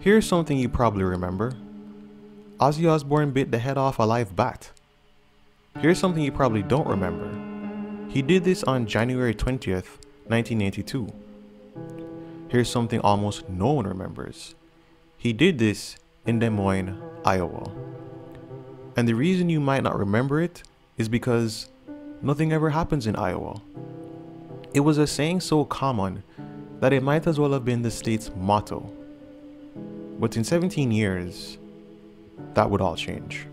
Here's something you probably remember. Ozzy Osbourne bit the head off a live bat. Here's something you probably don't remember. He did this on January 20th, 1982. Here's something almost no one remembers. He did this in Des Moines, Iowa. And the reason you might not remember it is because nothing ever happens in Iowa. It was a saying so common that it might as well have been the state's motto. But in 17 years, that would all change.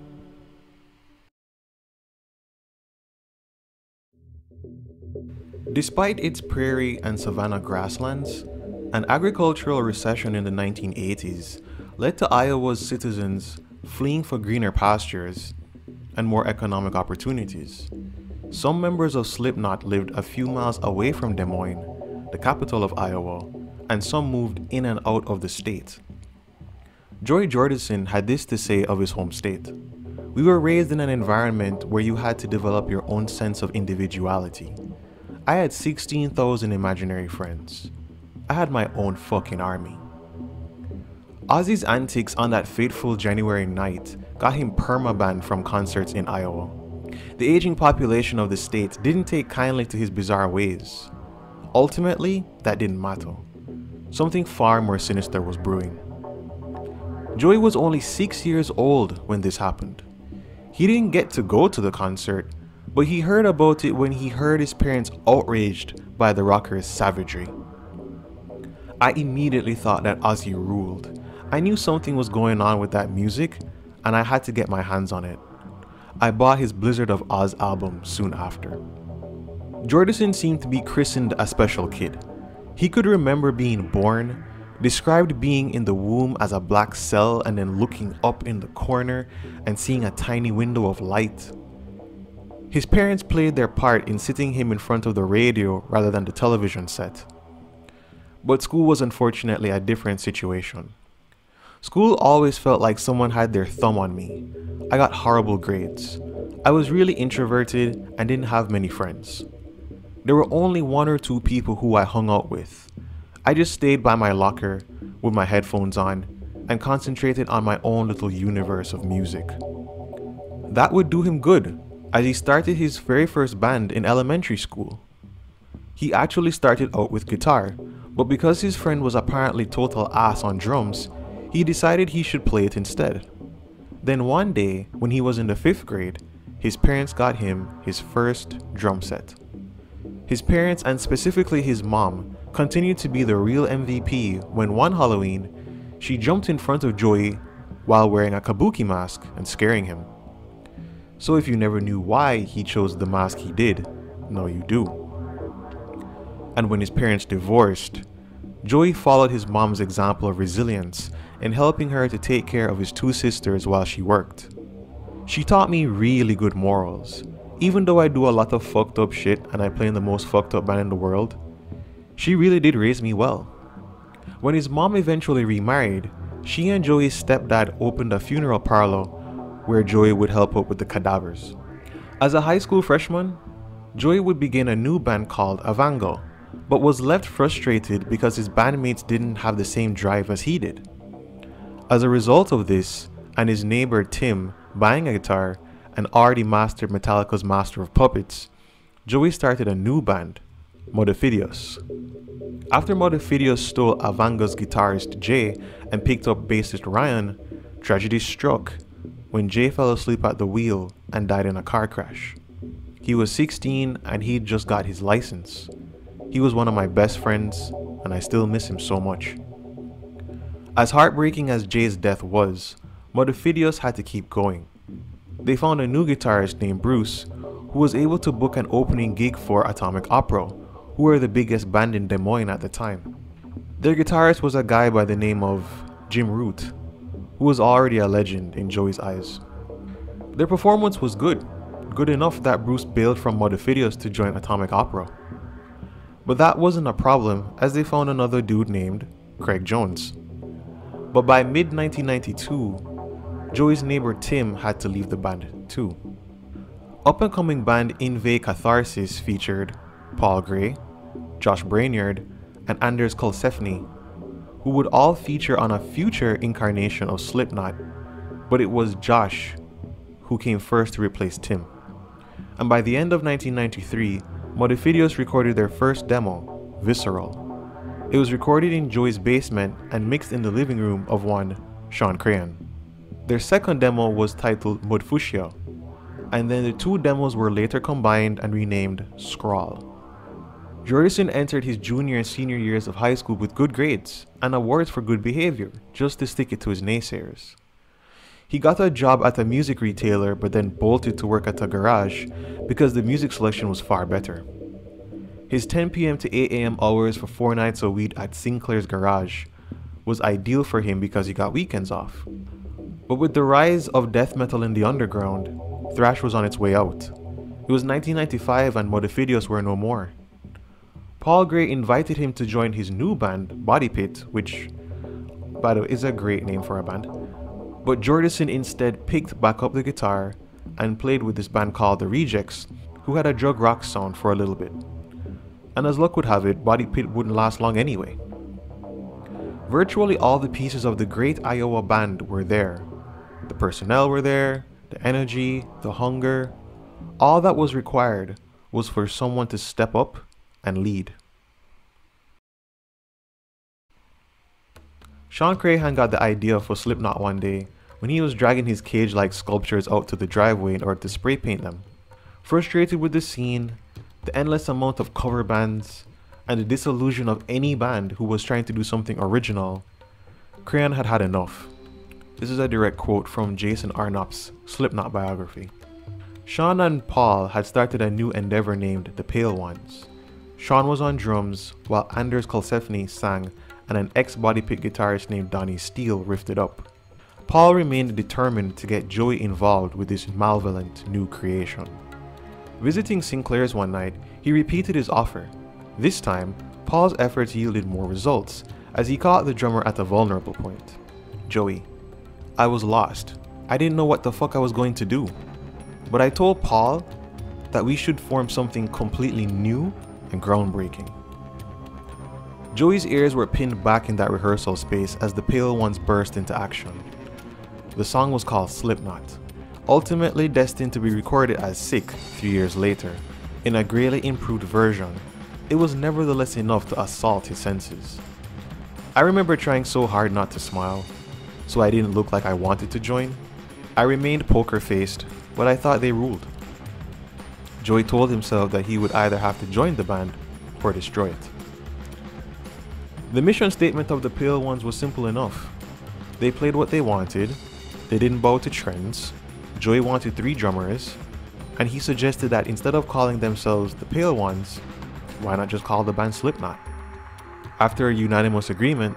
Despite its prairie and savanna grasslands, an agricultural recession in the 1980s led to Iowa's citizens fleeing for greener pastures and more economic opportunities. Some members of Slipknot lived a few miles away from Des Moines, the capital of Iowa, and some moved in and out of the state. Joey Jordison had this to say of his home state. We were raised in an environment where you had to develop your own sense of individuality. I had 16,000 imaginary friends. I had my own fucking army. Ozzy's antics on that fateful January night got him permabanned from concerts in Iowa. The aging population of the state didn't take kindly to his bizarre ways. Ultimately, that didn't matter. Something far more sinister was brewing. Joey was only 6 years old when this happened. He didn't get to go to the concert, but he heard about it when he heard his parents outraged by the rocker's savagery. I immediately thought that Ozzy ruled. I knew something was going on with that music, and I had to get my hands on it. I bought his Blizzard of Oz album soon after. Jordison seemed to be christened a special kid. He could remember being born, described being in the womb as a black cell and then looking up in the corner and seeing a tiny window of light. His parents played their part in sitting him in front of the radio rather than the television set. But school was unfortunately a different situation. School always felt like someone had their thumb on me. I got horrible grades. I was really introverted and didn't have many friends. There were only one or two people who I hung out with. I just stayed by my locker with my headphones on and concentrated on my own little universe of music. That would do him good, as he started his very first band in elementary school. He actually started out with guitar, but because his friend was apparently total ass on drums, he decided he should play it instead. Then one day, when he was in the 5th grade, his parents got him his first drum set. His parents, and specifically his mom, continued to be the real MVP when one Halloween, she jumped in front of Joey while wearing a kabuki mask and scaring him. So if you never knew why he chose the mask he did, now you do. And when his parents divorced, Joey followed his mom's example of resilience in helping her to take care of his two sisters while she worked. She taught me really good morals. Even though I do a lot of fucked up shit and I play in the most fucked up band in the world, she really did raise me well. When his mom eventually remarried, she and Joey's stepdad opened a funeral parlor where Joey would help out with the cadavers. As a high school freshman, Joey would begin a new band called Avango, but was left frustrated because his bandmates didn't have the same drive as he did. As a result of this, and his neighbor Tim buying a guitar and already mastered Metallica's Master of Puppets, Joey started a new band, Modifidious. After Modifidious stole Avango's guitarist Jay and picked up bassist Ryan, tragedy struck when Jay fell asleep at the wheel and died in a car crash. He was 16 and he'd just got his license. He was one of my best friends, and I still miss him so much. As heartbreaking as Jay's death was, Modifidious had to keep going. They found a new guitarist named Bruce, who was able to book an opening gig for Atomic Opera, who were the biggest band in Des Moines at the time. Their guitarist was a guy by the name of Jim Root, who was already a legend in Joey's eyes. Their performance was good, good enough that Bruce bailed from Modifidious to join Atomic Opera. But that wasn't a problem as they found another dude named Craig Jones. But by mid 1992, Joey's neighbor Tim had to leave the band too. Up and coming band Inveigh Catharsis featured Paul Gray, Josh Brainard, and Anders Colsefni, who would all feature on a future incarnation of Slipknot, but it was Josh who came first to replace Tim. And by the end of 1993, Modifidious recorded their first demo, Visceral. It was recorded in Joey's basement and mixed in the living room of one Shawn Crahan. Their second demo was titled Mudfushio, and then the two demos were later combined and renamed Scrawl. Jordison entered his junior and senior years of high school with good grades and awards for good behavior, just to stick it to his naysayers. He got a job at a music retailer but then bolted to work at a garage because the music selection was far better. His 10 pm to 8 am hours for four nights a week at Sinclair's garage was ideal for him because he got weekends off. But with the rise of death metal in the underground, thrash was on its way out. It was 1995 and Modifidious were no more. Paul Gray invited him to join his new band, Body Pit, which, by the way, is a great name for a band. But Jordison instead picked back up the guitar and played with this band called The Rejects, who had a drug rock sound for a little bit. And as luck would have it, Body Pit wouldn't last long anyway. Virtually all the pieces of the great Iowa band were there. The personnel were there, the energy, the hunger. All that was required was for someone to step up and lead. Shawn Crahan got the idea for Slipknot one day when he was dragging his cage like sculptures out to the driveway in order to spray paint them. Frustrated with the scene, the endless amount of cover bands, and the disillusion of any band who was trying to do something original, Crahan had had enough. This is a direct quote from Jason Arnopp's Slipknot biography. Sean and Paul had started a new endeavor named The Pale Ones. Sean was on drums, while Anders Colsefni sang and an ex-Body Pit guitarist named Donnie Steele riffed it up. Paul remained determined to get Joey involved with this malevolent new creation. Visiting Sinclair's one night, he repeated his offer. This time, Paul's efforts yielded more results, as he caught the drummer at a vulnerable point. Joey, I was lost. I didn't know what the fuck I was going to do. But I told Paul that we should form something completely new and groundbreaking. Joey's ears were pinned back in that rehearsal space as the Pale Ones burst into action. The song was called Slipknot, ultimately destined to be recorded as Sick three years later. In a greatly improved version, it was nevertheless enough to assault his senses. I remember trying so hard not to smile, so I didn't look like I wanted to join. I remained poker faced, but I thought they ruled. Joey told himself that he would either have to join the band or destroy it. The mission statement of the Pale Ones was simple enough. They played what they wanted, they didn't bow to trends, Joey wanted three drummers, and he suggested that instead of calling themselves the Pale Ones, why not just call the band Slipknot? After a unanimous agreement,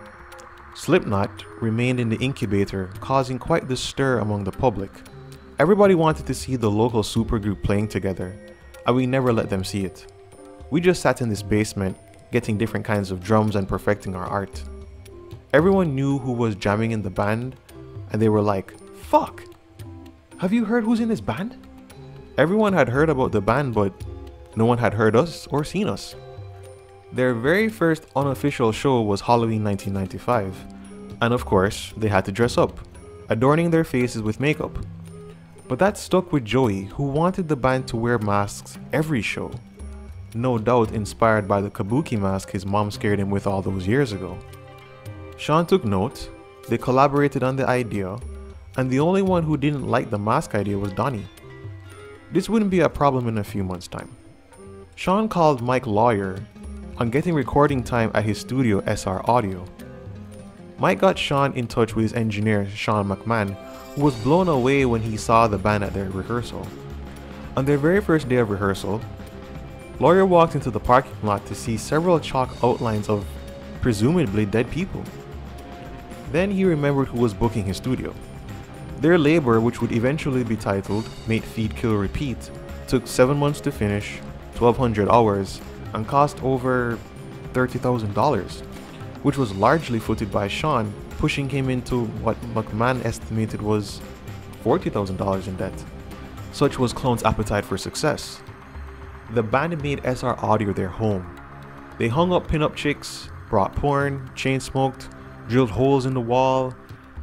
Slipknot remained in the incubator, causing quite the stir among the public. Everybody wanted to see the local supergroup playing together, and we never let them see it. We just sat in this basement, getting different kinds of drums and perfecting our art. Everyone knew who was jamming in the band, and they were like, Fuck! Have you heard who's in this band? Everyone had heard about the band, but no one had heard us or seen us. Their very first unofficial show was Halloween 1995, and of course, they had to dress up, adorning their faces with makeup. But that stuck with Joey, who wanted the band to wear masks every show. No doubt inspired by the kabuki mask his mom scared him with all those years ago. Sean took note, they collaborated on the idea, and the only one who didn't like the mask idea was Donnie. This wouldn't be a problem in a few months' time. Sean called Mike Lawyer on getting recording time at his studio SR Audio. Mike got Sean in touch with his engineer Sean McMahon who was blown away when he saw the band at their rehearsal. On their very first day of rehearsal, Lawyer walked into the parking lot to see several chalk outlines of presumably dead people. Then he remembered who was booking his studio. Their labor, which would eventually be titled Mate Feed Kill Repeat, took 7 months to finish, 1200 hours, and cost over $30,000, which was largely footed by Sean pushing him into what McMahon estimated was $40,000 in debt. Such was Clown's appetite for success. The band made SR Audio their home. They hung up pin-up chicks, brought porn, chain smoked, drilled holes in the wall,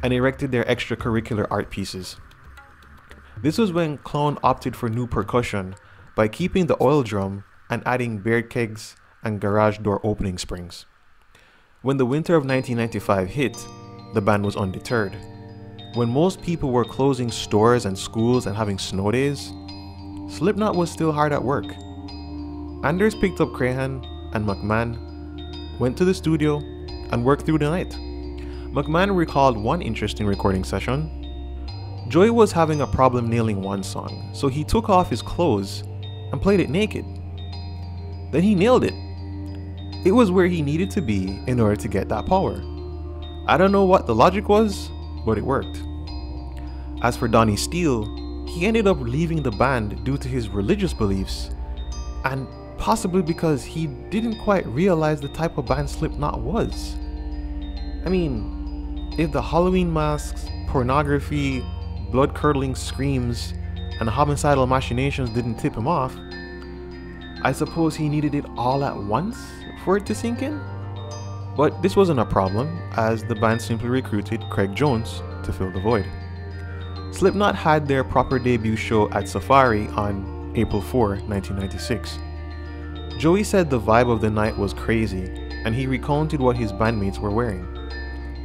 and erected their extracurricular art pieces. This was when Clone opted for new percussion by keeping the oil drum and adding beer kegs and garage door opening springs. When the winter of 1995 hit, the band was undeterred. When most people were closing stores and schools and having snow days, Slipknot was still hard at work. Anders picked up Crahan and McMahon, went to the studio, and worked through the night. McMahon recalled one interesting recording session. Joey was having a problem nailing one song, so he took off his clothes and played it naked. Then he nailed it. It was where he needed to be in order to get that power. I don't know what the logic was, but it worked. As for Donnie Steele, he ended up leaving the band due to his religious beliefs, and possibly because he didn't quite realize the type of band Slipknot was. I mean, if the Halloween masks, pornography, blood curdling screams, and homicidal machinations didn't tip him off, I suppose he needed it all at once for it to sink in? But this wasn't a problem, as the band simply recruited Craig Jones to fill the void. Slipknot had their proper debut show at Safari on April 4, 1996. Joey said the vibe of the night was crazy, and he recounted what his bandmates were wearing.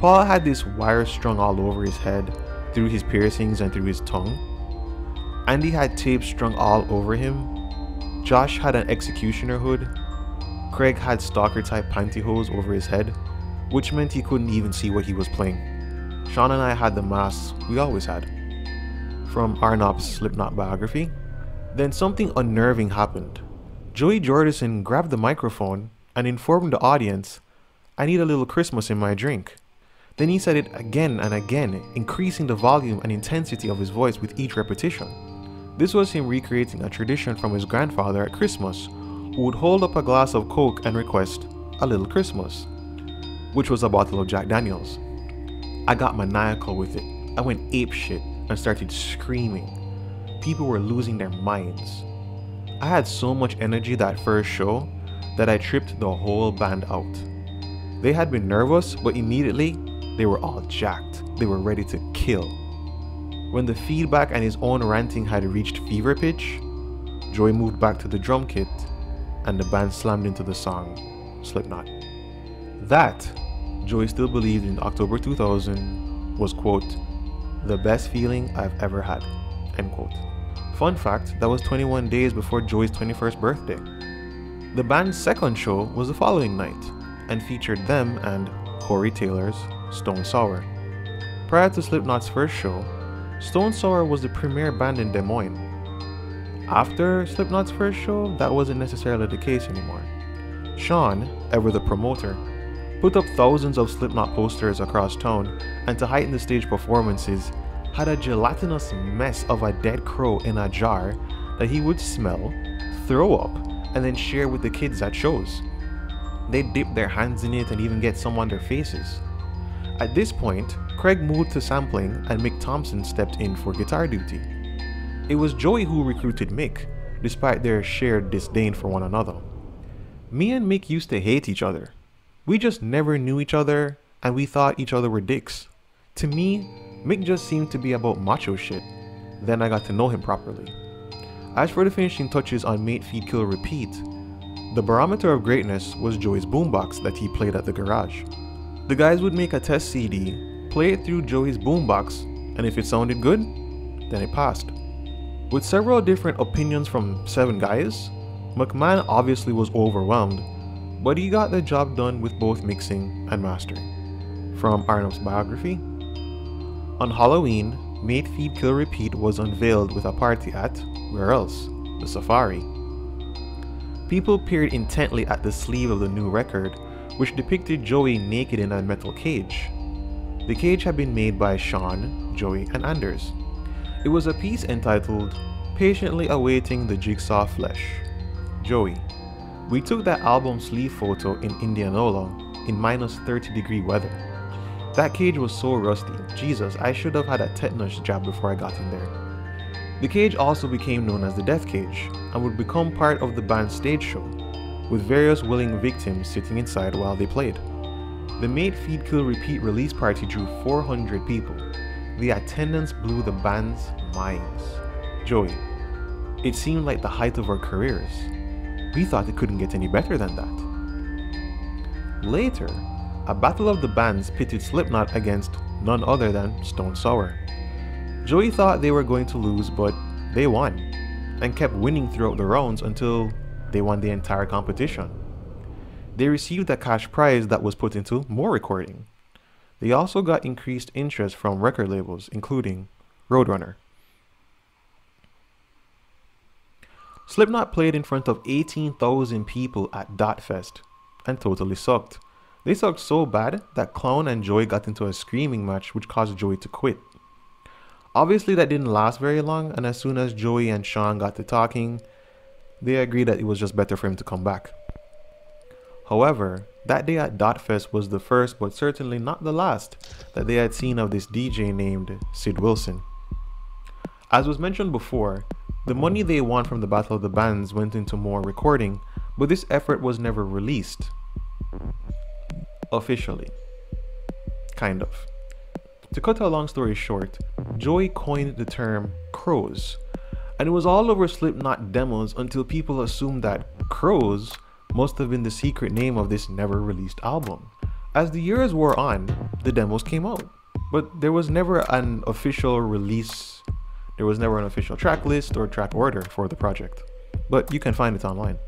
Paul had this wire strung all over his head, through his piercings and through his tongue. Andy had tape strung all over him. Josh had an executioner hood. Craig had stalker type pantyhose over his head, which meant he couldn't even see what he was playing. Sean and I had the masks we always had. From Arnopp's Slipknot biography. Then something unnerving happened. Joey Jordison grabbed the microphone and informed the audience, I need a little Christmas in my drink. Then he said it again and again, increasing the volume and intensity of his voice with each repetition. This was him recreating a tradition from his grandfather at Christmas, would hold up a glass of Coke and request a little Christmas, which was a bottle of Jack Daniels. I got maniacal with it. I went ape shit and started screaming. People were losing their minds. I had so much energy that first show that I tripped the whole band out. They had been nervous, but immediately they were all jacked. They were ready to kill. When the feedback and his own ranting had reached fever pitch, Joey moved back to the drum kit and the band slammed into the song Slipknot. That, Joey still believed in October 2000, was quote, the best feeling I've ever had, end quote. Fun fact, that was 21 days before Joey's 21st birthday. The band's second show was the following night and featured them and Corey Taylor's Stone Sour. Prior to Slipknot's first show, Stone Sour was the premier band in Des Moines. After Slipknot's first show, that wasn't necessarily the case anymore. Sean, ever the promoter, put up thousands of Slipknot posters across town, and to heighten the stage performances, had a gelatinous mess of a dead crow in a jar that he would smell, throw up, and then share with the kids at shows. They'd dip their hands in it and even get some on their faces. At this point, Craig moved to sampling and Mick Thompson stepped in for guitar duty. It was Joey who recruited Mick, despite their shared disdain for one another. Me and Mick used to hate each other. We just never knew each other and we thought each other were dicks. To me, Mick just seemed to be about macho shit. Then I got to know him properly. As for the finishing touches on Mate Feed Kill Repeat, the barometer of greatness was Joey's boombox that he played at the garage. The guys would make a test CD, play it through Joey's boombox, and if it sounded good, then it passed. With several different opinions from seven guys, McMahon obviously was overwhelmed, but he got the job done with both mixing and mastering. From Arnopp's biography, on Halloween, Mate Feed Kill Repeat was unveiled with a party at, where else? The Safari. People peered intently at the sleeve of the new record which depicted Joey naked in a metal cage. The cage had been made by Sean, Joey, and Anders. It was a piece entitled Patiently Awaiting the Jigsaw Flesh. Joey. We took that album sleeve photo in Indianola in minus 30 degree weather. That cage was so rusty. Jesus, I should have had a tetanus jab before I got in there. The cage also became known as the Death Cage and would become part of the band's stage show with various willing victims sitting inside while they played. The Mate Feed Kill Repeat release party drew 400 people. The attendance blew the band's minds. Joey, it seemed like the height of our careers. We thought it couldn't get any better than that. Later, a battle of the bands pitted Slipknot against none other than Stone Sour. Joey thought they were going to lose, but they won, and kept winning throughout the rounds until they won the entire competition. They received a cash prize that was put into more recording. They also got increased interest from record labels, including Roadrunner. Slipknot played in front of 18,000 people at Dotfest and totally sucked. They sucked so bad that Clown and Joey got into a screaming match which caused Joey to quit. Obviously, that didn't last very long, and as soon as Joey and Sean got to talking, they agreed that it was just better for him to come back. However, that day at Dotfest was the first, but certainly not the last, that they had seen of this DJ named Sid Wilson. As was mentioned before, the money they won from the Battle of the Bands went into more recording, but this effort was never released. Officially. Kind of. To cut a long story short, Joey coined the term crows, and it was all over Slipknot demos until people assumed that crows must have been the secret name of this never released album. As the years wore on, the demos came out, but there was never an official release, there was never an official track list or track order for the project, but you can find it online.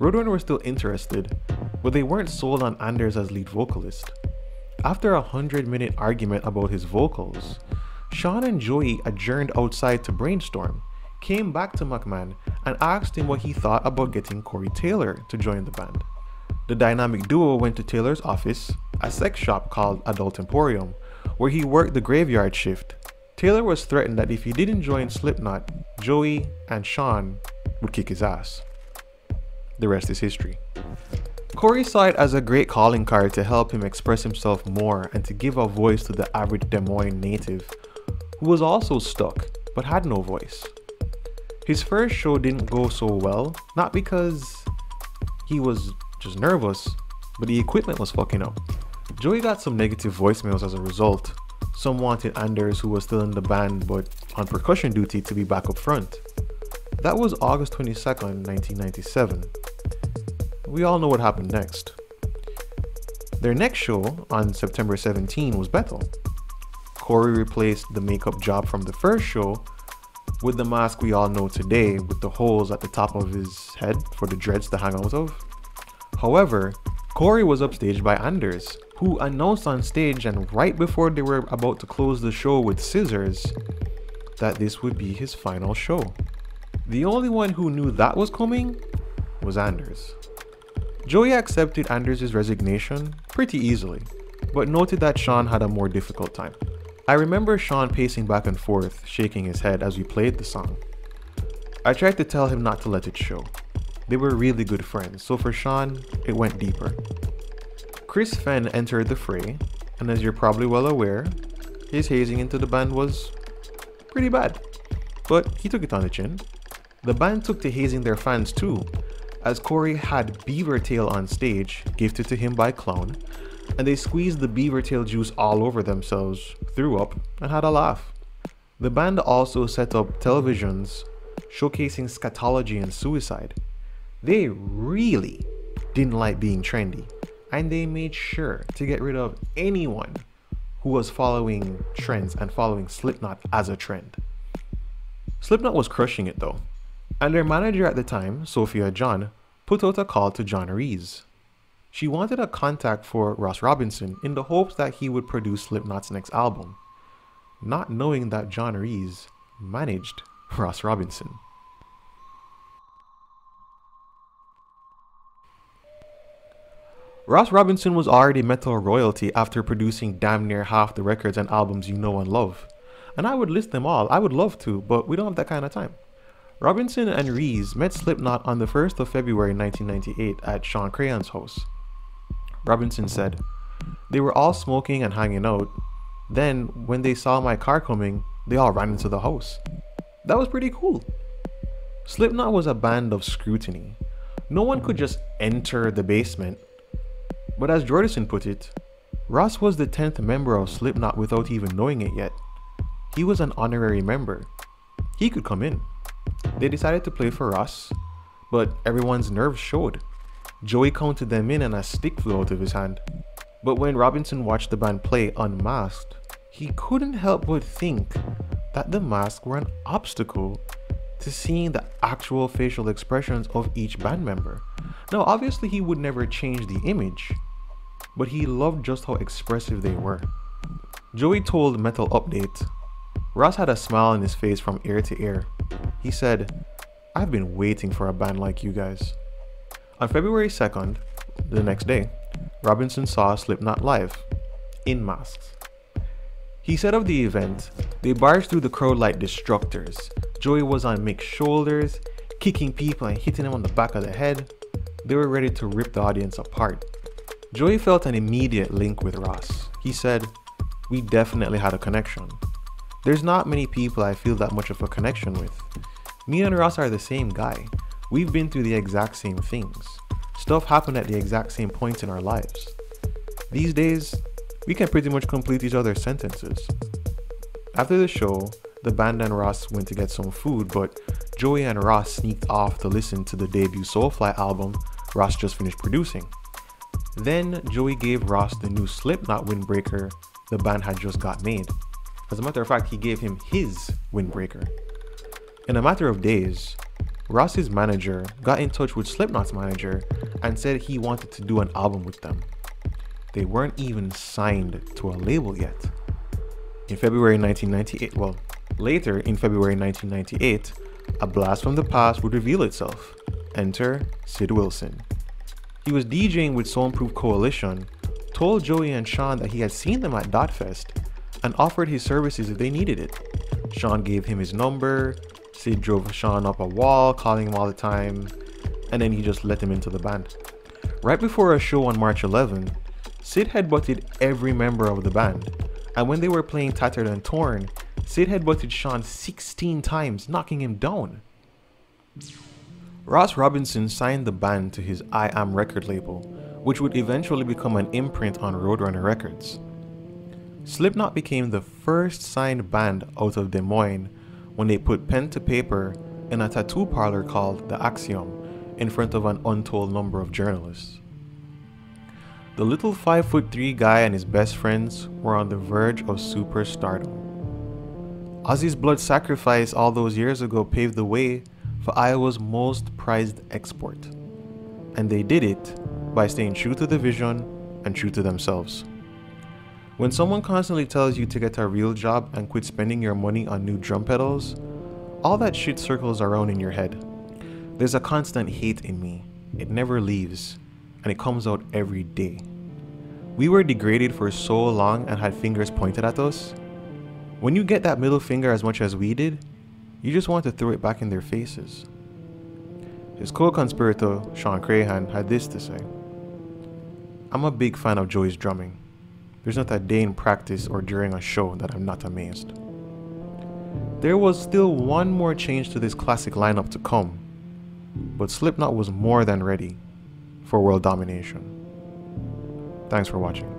Roadrunner was still interested, but they weren't sold on Anders as lead vocalist. After a 100 minute argument about his vocals, Sean and Joey adjourned outside to brainstorm, came back to McMahon, and asked him what he thought about getting Corey Taylor to join the band. The dynamic duo went to Taylor's office, a sex shop called Adult Emporium, where he worked the graveyard shift. Taylor was threatened that if he didn't join Slipknot, Joey and Sean would kick his ass. The rest is history. Corey saw it as a great calling card to help him express himself more and to give a voice to the average Des Moines native who was also stuck but had no voice. His first show didn't go so well, not because he was just nervous, but the equipment was fucking up. Joey got some negative voicemails as a result. Some wanted Anders, who was still in the band but on percussion duty, to be back up front. That was August 22nd, 1997 we all know what happened next. Their next show on September 17 was Bethel. Corey replaced the makeup job from the first show with the mask we all know today with the holes at the top of his head for the dreads to hang out of. However, Corey was upstaged by Anders, who announced on stage and right before they were about to close the show with scissors that this would be his final show. The only one who knew that was coming was Anders. Joey accepted Anders' resignation pretty easily, but noted that Sean had a more difficult time. I remember Sean pacing back and forth, shaking his head as we played the song. I tried to tell him not to let it show. They were really good friends, so for Sean, it went deeper. Chris Fehn entered the fray, and as you're probably well aware, his hazing into the band was pretty bad. But he took it on the chin. The band took to hazing their fans too, as Corey had beaver tail on stage, gifted to him by Clown, and they squeezed the beaver tail juice all over themselves, threw up, and had a laugh. The band also set up televisions showcasing scatology and suicide. They really didn't like being trendy, and they made sure to get rid of anyone who was following trends and following Slipknot as a trend. Slipknot was crushing it though, and their manager at the time, Sophia John, put out a call to John Reis. She wanted a contact for Ross Robinson in the hopes that he would produce Slipknot's next album, not knowing that John Reis managed Ross Robinson. Ross Robinson was already metal royalty after producing damn near half the records and albums you know and love. And I would list them all, I would love to, but we don't have that kind of time. Robinson and Reis met Slipknot on the 1st of February 1998 at Shawn Crahan's house. Robinson said, They were all smoking and hanging out. Then, when they saw my car coming, they all ran into the house. That was pretty cool. Slipknot was a band of scrutiny. No one could just enter the basement. But as Jordison put it, Ross was the 10th member of Slipknot without even knowing it yet. He was an honorary member. He could come in. They decided to play for Ross, but everyone's nerves showed. Joey counted them in and a stick flew out of his hand. But when Robinson watched the band play unmasked, he couldn't help but think that the masks were an obstacle to seeing the actual facial expressions of each band member. Now, obviously, he would never change the image, but he loved just how expressive they were. Joey told Metal Update, Ross had a smile on his face from ear to ear. He said, I've been waiting for a band like you guys. On February 2nd, the next day, Robinson saw Slipknot live, in masks. He said of the event, they barged through the crowd like destructors. Joey was on Mick's shoulders, kicking people and hitting them on the back of the head. They were ready to rip the audience apart. Joey felt an immediate link with Ross. He said, We definitely had a connection. There's not many people I feel that much of a connection with. Me and Ross are the same guy. We've been through the exact same things. Stuff happened at the exact same points in our lives. These days, we can pretty much complete each other's sentences. After the show, the band and Ross went to get some food, but Joey and Ross sneaked off to listen to the debut Soulfly album Ross just finished producing. Then Joey gave Ross the new Slipknot windbreaker the band had just got made. As a matter of fact, he gave him his windbreaker. In a matter of days, Ross's manager got in touch with Slipknot's manager and said he wanted to do an album with them. They weren't even signed to a label yet. In February 1998, well, later in February 1998, a blast from the past would reveal itself. Enter Sid Wilson. He was DJing with Soundproof Coalition, told Joey and Sean that he had seen them at Dotfest, and offered his services if they needed it. Sean gave him his number, Sid drove Sean up a wall, calling him all the time, and then he just let him into the band. Right before a show on March 11, Sid headbutted every member of the band, and when they were playing Tattered and Torn, Sid headbutted Sean 16 times, knocking him down. Ross Robinson signed the band to his I Am record label, which would eventually become an imprint on Roadrunner Records. Slipknot became the first signed band out of Des Moines when they put pen to paper in a tattoo parlor called The Axiom in front of an untold number of journalists. The little 5 foot 3 guy and his best friends were on the verge of superstardom. Ozzy's blood sacrifice all those years ago paved the way for Iowa's most prized export. And they did it by staying true to the vision and true to themselves. When someone constantly tells you to get a real job and quit spending your money on new drum pedals, all that shit circles around in your head. There's a constant hate in me. It never leaves, and it comes out every day. We were degraded for so long and had fingers pointed at us. When you get that middle finger as much as we did, you just want to throw it back in their faces. His co-conspirator, Shawn Crahan, had this to say. I'm a big fan of Joey's drumming. There's not a day in practice or during a show that I'm not amazed. There was still one more change to this classic lineup to come, but Slipknot was more than ready for world domination. Thanks for watching.